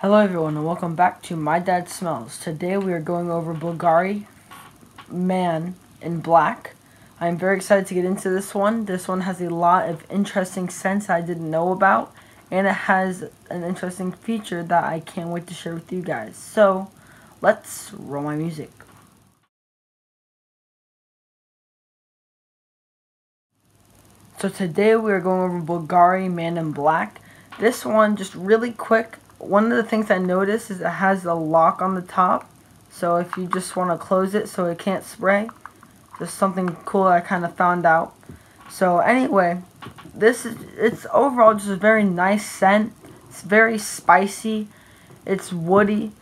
Hello everyone and welcome back to My Dad Smells. Today we are going over Bulgari Man in Black. I'm very excited to get into this one. This one has a lot of interesting scents I didn't know about and it has an interesting feature that I can't wait to share with you guys. So let's roll my music. So today we are going over Bulgari Man in Black. This one, just really quick, one of the things I noticed is it has a lock on the top. So if you just want to close it so it can't spray. Just something cool I kind of found out. So anyway, this is, it's overall just a very nice scent. It's very spicy. It's woody.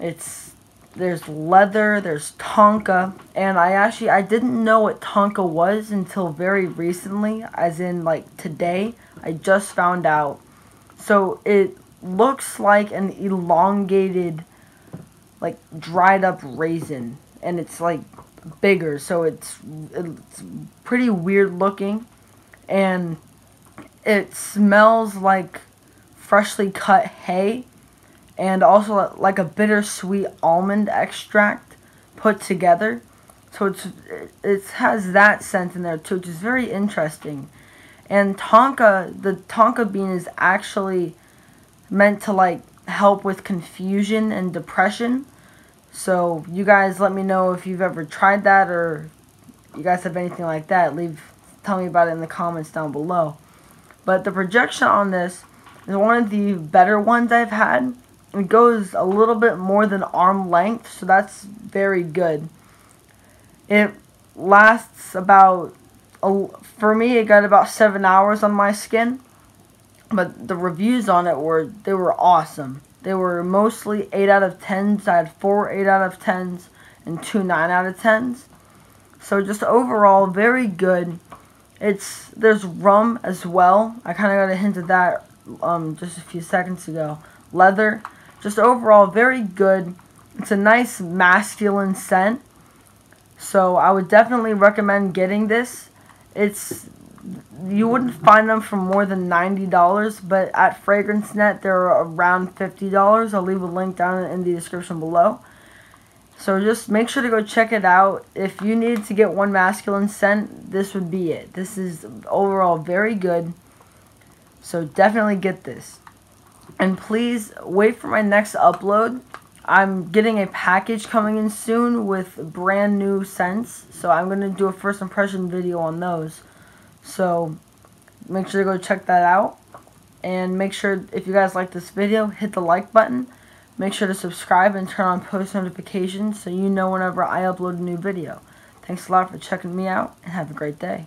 It's, there's leather, there's tonka. And I actually, I didn't know what tonka was until very recently. As in like today. I just found out so it looks like an elongated, like dried up raisin, and it's like bigger. So it's it's pretty weird looking, and it smells like freshly cut hay, and also like a bittersweet almond extract put together. So it's it has that scent in there too, which is very interesting. And tonka, the tonka bean is actually meant to like help with confusion and depression. So you guys let me know if you've ever tried that or you guys have anything like that. Leave tell me about it in the comments down below. But the projection on this is one of the better ones I've had. It goes a little bit more than arm length, so that's very good. It lasts about for me, it got about seven hours on my skin. But the reviews on it were, they were awesome. They were mostly 8 out of 10s. I had 4 8 out of 10s and 2 9 out of 10s. So just overall, very good. It's, there's rum as well. I kind of got a hint of that um, just a few seconds ago. Leather. Just overall, very good. It's a nice masculine scent. So I would definitely recommend getting this it's you wouldn't find them for more than $90, but at FragranceNet they're around $50. I'll leave a link down in the description below. So just make sure to go check it out. If you need to get one masculine scent, this would be it. This is overall very good. So definitely get this. And please wait for my next upload. I'm getting a package coming in soon with brand new scents. So I'm going to do a first impression video on those. So make sure to go check that out. And make sure, if you guys like this video, hit the like button. Make sure to subscribe and turn on post notifications so you know whenever I upload a new video. Thanks a lot for checking me out and have a great day.